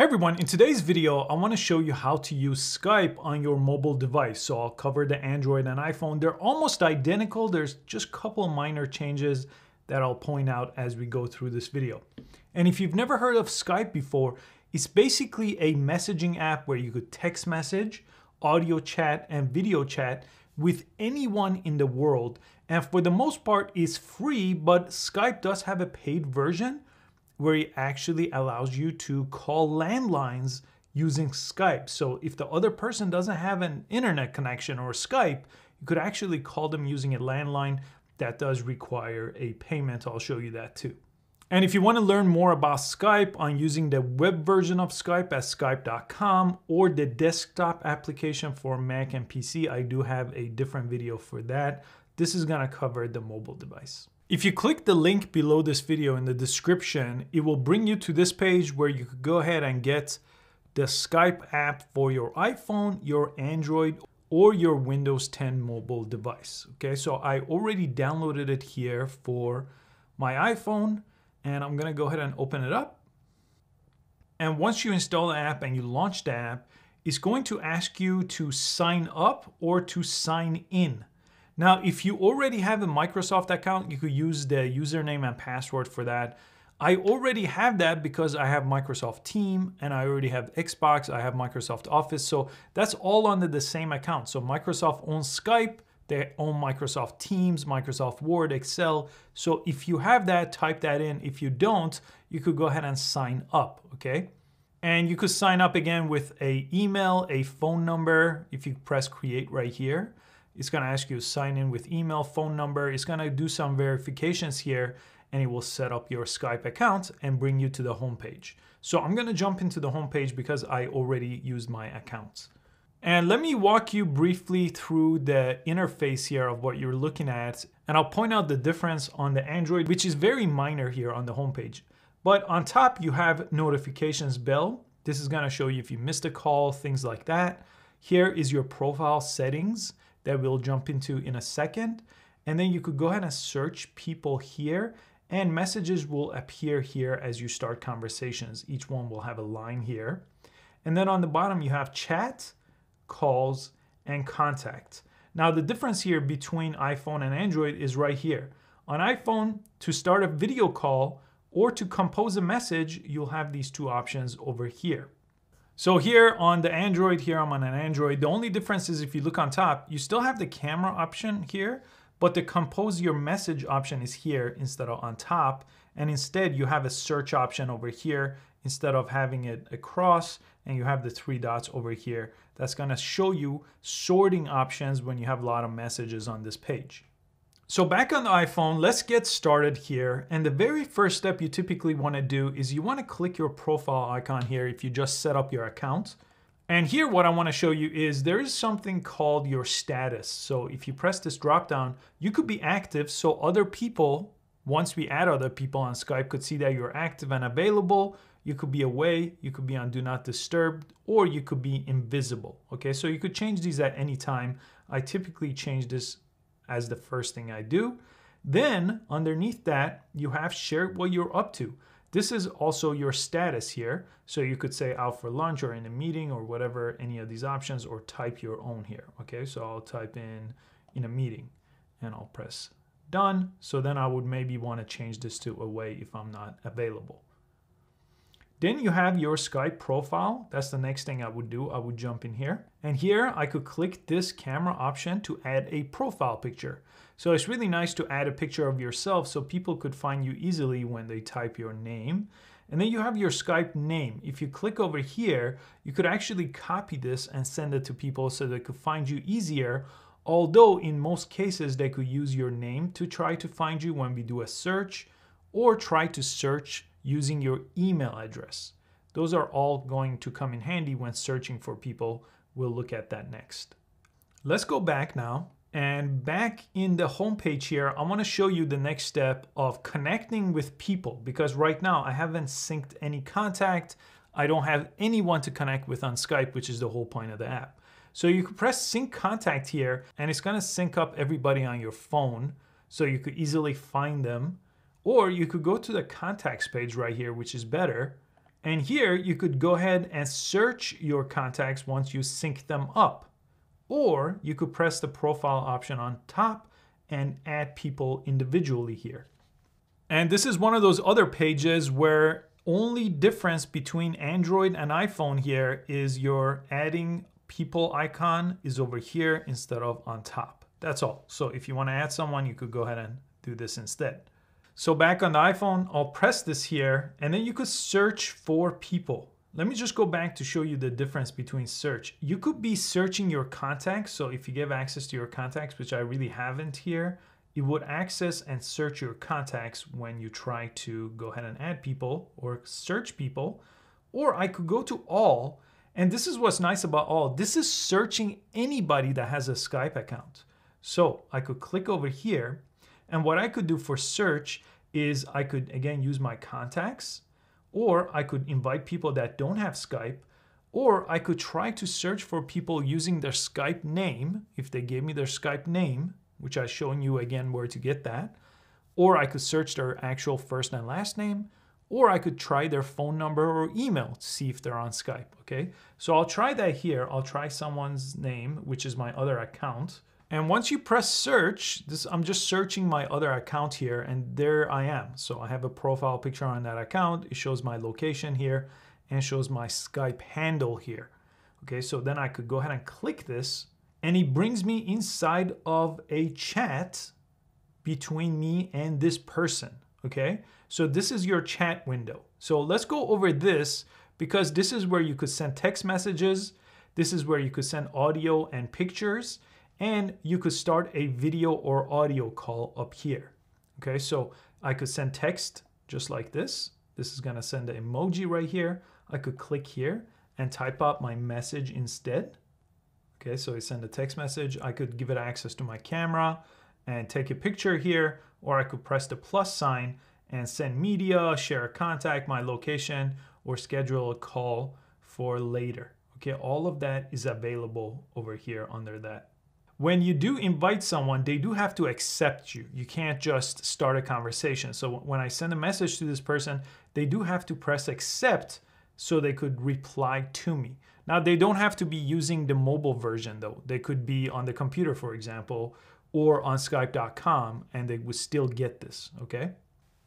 Hey everyone, in today's video, I wanna show you how to use Skype on your mobile device. So I'll cover the Android and iPhone. They're almost identical. There's just a couple of minor changes that I'll point out as we go through this video. And if you've never heard of Skype before, it's basically a messaging app where you could text message, audio chat, and video chat with anyone in the world. And for the most part, it's free, but Skype does have a paid version where it actually allows you to call landlines using Skype. So if the other person doesn't have an internet connection or Skype, you could actually call them using a landline. That does require a payment. I'll show you that too. And if you want to learn more about Skype on using the web version of Skype at skype.com or the desktop application for Mac and PC, I do have a different video for that. This is going to cover the mobile device. If you click the link below this video in the description, it will bring you to this page where you could go ahead and get the Skype app for your iPhone, your Android, or your Windows 10 mobile device. Okay, so I already downloaded it here for my iPhone and I'm gonna go ahead and open it up. And once you install the app and you launch the app, it's going to ask you to sign up or to sign in. Now, if you already have a Microsoft account, you could use the username and password for that. I already have that because I have Microsoft Team and I already have Xbox, I have Microsoft Office. So that's all under the same account. So Microsoft owns Skype, they own Microsoft Teams, Microsoft Word, Excel. So if you have that, type that in. If you don't, you could go ahead and sign up, okay? And you could sign up again with a email, a phone number, if you press create right here. It's gonna ask you to sign in with email, phone number. It's gonna do some verifications here and it will set up your Skype account and bring you to the homepage. So I'm gonna jump into the homepage because I already used my account. And let me walk you briefly through the interface here of what you're looking at. And I'll point out the difference on the Android, which is very minor here on the homepage. But on top, you have notifications bell. This is gonna show you if you missed a call, things like that. Here is your profile settings that we'll jump into in a second. And then you could go ahead and search people here and messages will appear here as you start conversations. Each one will have a line here. And then on the bottom, you have chat, calls, and contact. Now the difference here between iPhone and Android is right here. On iPhone, to start a video call or to compose a message, you'll have these two options over here. So here on the Android, here I'm on an Android, the only difference is if you look on top, you still have the camera option here, but the compose your message option is here instead of on top. And instead you have a search option over here instead of having it across and you have the three dots over here. That's gonna show you sorting options when you have a lot of messages on this page. So back on the iPhone, let's get started here. And the very first step you typically wanna do is you wanna click your profile icon here if you just set up your account. And here what I wanna show you is there is something called your status. So if you press this drop down, you could be active so other people, once we add other people on Skype, could see that you're active and available you could be away, you could be on do not disturb, or you could be invisible. Okay, so you could change these at any time. I typically change this as the first thing I do. Then underneath that, you have share what you're up to. This is also your status here. So you could say out for lunch or in a meeting or whatever, any of these options, or type your own here. Okay, so I'll type in in a meeting and I'll press done. So then I would maybe want to change this to away if I'm not available. Then you have your Skype profile. That's the next thing I would do. I would jump in here. And here I could click this camera option to add a profile picture. So it's really nice to add a picture of yourself so people could find you easily when they type your name. And then you have your Skype name. If you click over here, you could actually copy this and send it to people so they could find you easier. Although in most cases, they could use your name to try to find you when we do a search or try to search using your email address. Those are all going to come in handy when searching for people. We'll look at that next. Let's go back now. And back in the homepage here, I wanna show you the next step of connecting with people because right now I haven't synced any contact. I don't have anyone to connect with on Skype, which is the whole point of the app. So you can press sync contact here and it's gonna sync up everybody on your phone so you could easily find them or you could go to the contacts page right here, which is better. And here you could go ahead and search your contacts once you sync them up. Or you could press the profile option on top and add people individually here. And this is one of those other pages where only difference between Android and iPhone here is your adding people icon is over here instead of on top. That's all. So if you want to add someone, you could go ahead and do this instead. So back on the iPhone, I'll press this here and then you could search for people. Let me just go back to show you the difference between search. You could be searching your contacts. So if you give access to your contacts, which I really haven't here, it would access and search your contacts when you try to go ahead and add people or search people. Or I could go to all, and this is what's nice about all. This is searching anybody that has a Skype account. So I could click over here and what I could do for search is I could again use my contacts or I could invite people that don't have Skype or I could try to search for people using their Skype name if they gave me their Skype name, which I've shown you again where to get that. Or I could search their actual first and last name, or I could try their phone number or email to see if they're on Skype, okay? So I'll try that here. I'll try someone's name, which is my other account. And once you press search, this I'm just searching my other account here and there I am. So I have a profile picture on that account. It shows my location here and shows my Skype handle here. Okay, so then I could go ahead and click this and it brings me inside of a chat between me and this person. Okay, so this is your chat window. So let's go over this because this is where you could send text messages. This is where you could send audio and pictures and you could start a video or audio call up here. Okay, so I could send text just like this. This is gonna send an emoji right here. I could click here and type out my message instead. Okay, so I send a text message. I could give it access to my camera and take a picture here, or I could press the plus sign and send media, share a contact, my location, or schedule a call for later. Okay, all of that is available over here under that when you do invite someone, they do have to accept you. You can't just start a conversation. So when I send a message to this person, they do have to press accept so they could reply to me. Now, they don't have to be using the mobile version though. They could be on the computer, for example, or on skype.com and they would still get this, okay?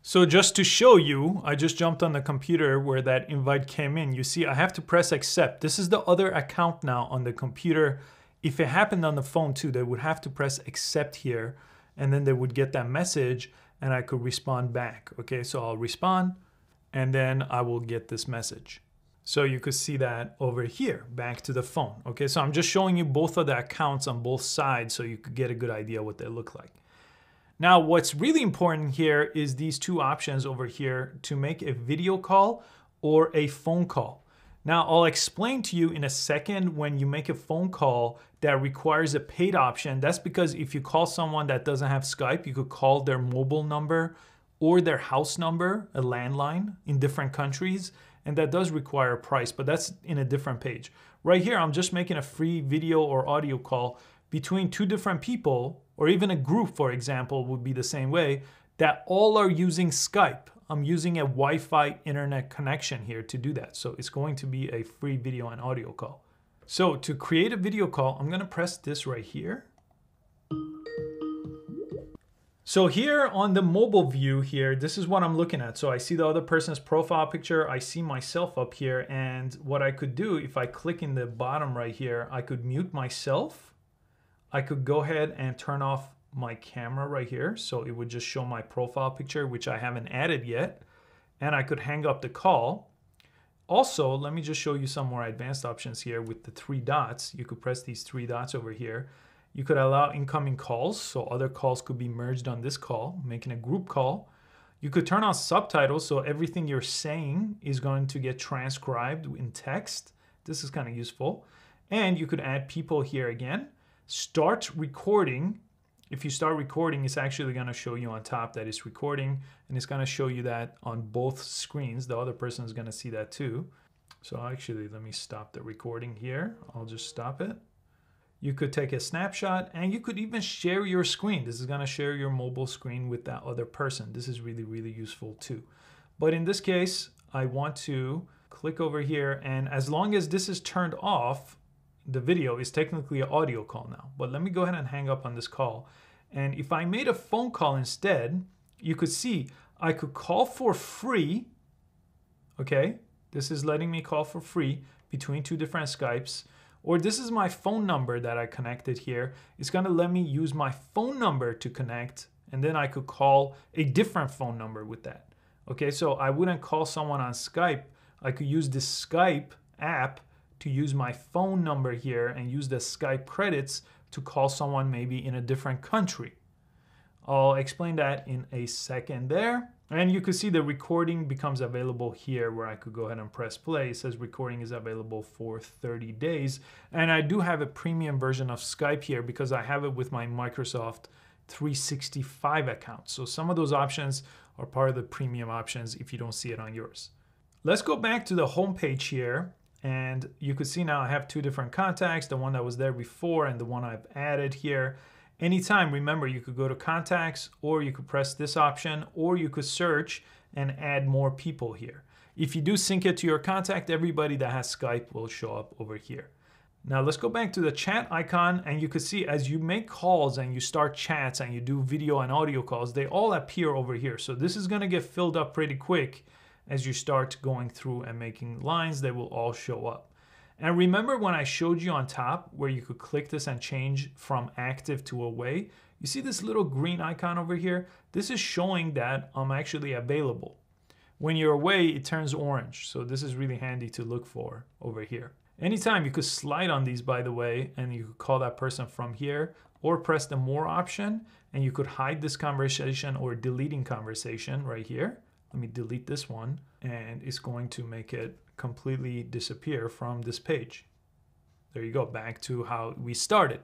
So just to show you, I just jumped on the computer where that invite came in. You see, I have to press accept. This is the other account now on the computer if it happened on the phone too, they would have to press accept here and then they would get that message and I could respond back. Okay, so I'll respond and then I will get this message. So you could see that over here, back to the phone. Okay, so I'm just showing you both of the accounts on both sides so you could get a good idea what they look like. Now, what's really important here is these two options over here to make a video call or a phone call. Now, I'll explain to you in a second when you make a phone call that requires a paid option. That's because if you call someone that doesn't have Skype, you could call their mobile number or their house number, a landline in different countries, and that does require a price, but that's in a different page. Right here, I'm just making a free video or audio call between two different people, or even a group, for example, would be the same way, that all are using Skype. I'm using a Wi-Fi internet connection here to do that. So it's going to be a free video and audio call. So to create a video call, I'm gonna press this right here. So here on the mobile view here, this is what I'm looking at. So I see the other person's profile picture, I see myself up here, and what I could do, if I click in the bottom right here, I could mute myself. I could go ahead and turn off my camera right here. So it would just show my profile picture, which I haven't added yet. And I could hang up the call. Also, let me just show you some more advanced options here with the three dots. You could press these three dots over here. You could allow incoming calls, so other calls could be merged on this call, making a group call. You could turn on subtitles, so everything you're saying is going to get transcribed in text. This is kind of useful. And you could add people here again. Start recording if you start recording, it's actually going to show you on top that it's recording and it's going to show you that on both screens. The other person is going to see that too. So actually, let me stop the recording here. I'll just stop it. You could take a snapshot and you could even share your screen. This is going to share your mobile screen with that other person. This is really, really useful too. But in this case, I want to click over here, and as long as this is turned off, the video is technically an audio call now. But let me go ahead and hang up on this call. And if I made a phone call instead, you could see I could call for free. Okay, this is letting me call for free between two different Skypes. Or this is my phone number that I connected here. It's gonna let me use my phone number to connect and then I could call a different phone number with that. Okay, so I wouldn't call someone on Skype. I could use the Skype app to use my phone number here and use the Skype credits to call someone maybe in a different country. I'll explain that in a second there. And you can see the recording becomes available here where I could go ahead and press play. It says recording is available for 30 days. And I do have a premium version of Skype here because I have it with my Microsoft 365 account. So some of those options are part of the premium options if you don't see it on yours. Let's go back to the home page here. And you can see now I have two different contacts, the one that was there before and the one I've added here. Anytime, remember, you could go to contacts or you could press this option or you could search and add more people here. If you do sync it to your contact, everybody that has Skype will show up over here. Now let's go back to the chat icon and you can see as you make calls and you start chats and you do video and audio calls, they all appear over here. So this is gonna get filled up pretty quick as you start going through and making lines, they will all show up. And remember when I showed you on top where you could click this and change from active to away? You see this little green icon over here? This is showing that I'm actually available. When you're away, it turns orange. So this is really handy to look for over here. Anytime you could slide on these, by the way, and you could call that person from here or press the more option and you could hide this conversation or deleting conversation right here. Let me delete this one and it's going to make it completely disappear from this page. There you go, back to how we started.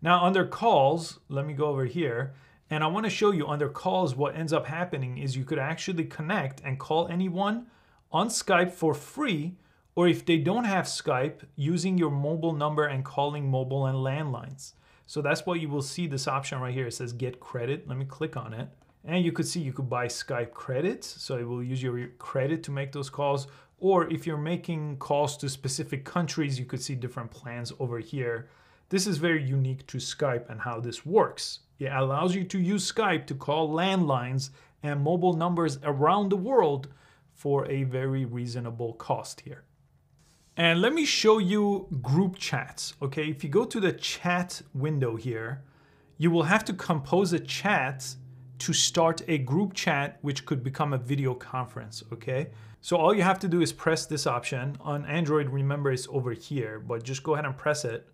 Now under calls, let me go over here and I wanna show you under calls what ends up happening is you could actually connect and call anyone on Skype for free or if they don't have Skype, using your mobile number and calling mobile and landlines. So that's what you will see this option right here. It says get credit. Let me click on it. And you could see you could buy Skype credits. So it will use your credit to make those calls. Or if you're making calls to specific countries, you could see different plans over here. This is very unique to Skype and how this works. It allows you to use Skype to call landlines and mobile numbers around the world for a very reasonable cost here. And let me show you group chats, okay? If you go to the chat window here, you will have to compose a chat to start a group chat, which could become a video conference, okay? So all you have to do is press this option. On Android, remember it's over here, but just go ahead and press it.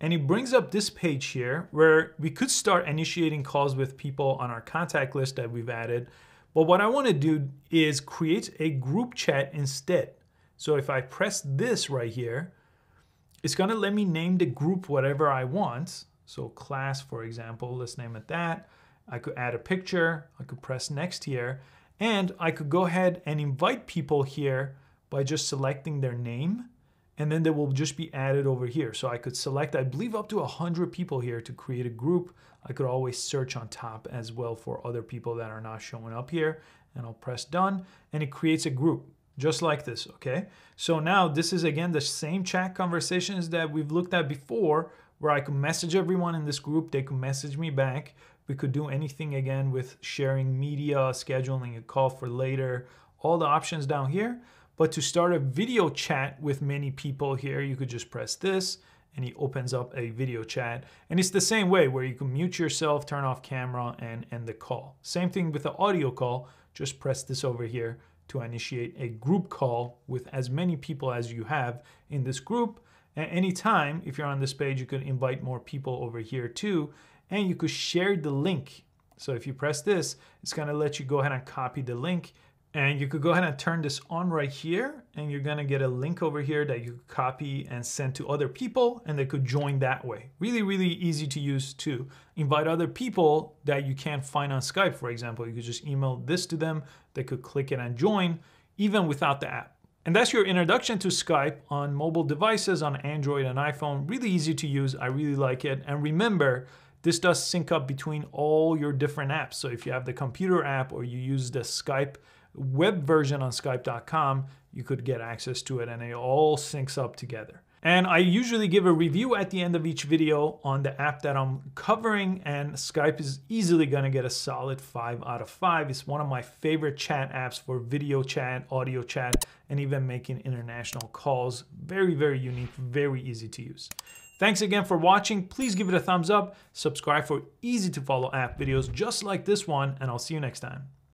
And it brings up this page here where we could start initiating calls with people on our contact list that we've added. But what I wanna do is create a group chat instead. So if I press this right here, it's gonna let me name the group whatever I want. So class, for example, let's name it that. I could add a picture, I could press next here, and I could go ahead and invite people here by just selecting their name, and then they will just be added over here. So I could select, I believe up to 100 people here to create a group. I could always search on top as well for other people that are not showing up here, and I'll press done, and it creates a group just like this, okay? So now this is again the same chat conversations that we've looked at before where I could message everyone in this group, they could message me back. We could do anything again with sharing media, scheduling a call for later, all the options down here. But to start a video chat with many people here, you could just press this and he opens up a video chat. And it's the same way where you can mute yourself, turn off camera and end the call. Same thing with the audio call, just press this over here to initiate a group call with as many people as you have in this group. At any time, if you're on this page, you could invite more people over here too, and you could share the link. So if you press this, it's gonna let you go ahead and copy the link and you could go ahead and turn this on right here and you're gonna get a link over here that you copy and send to other people and they could join that way. Really, really easy to use too. Invite other people that you can't find on Skype, for example. You could just email this to them, they could click it and join even without the app. And that's your introduction to Skype on mobile devices on Android and iPhone. Really easy to use, I really like it. And remember, this does sync up between all your different apps. So if you have the computer app or you use the Skype web version on Skype.com, you could get access to it and it all syncs up together. And I usually give a review at the end of each video on the app that I'm covering and Skype is easily gonna get a solid five out of five. It's one of my favorite chat apps for video chat, audio chat, and even making international calls. Very, very unique, very easy to use. Thanks again for watching. Please give it a thumbs up, subscribe for easy to follow app videos just like this one, and I'll see you next time.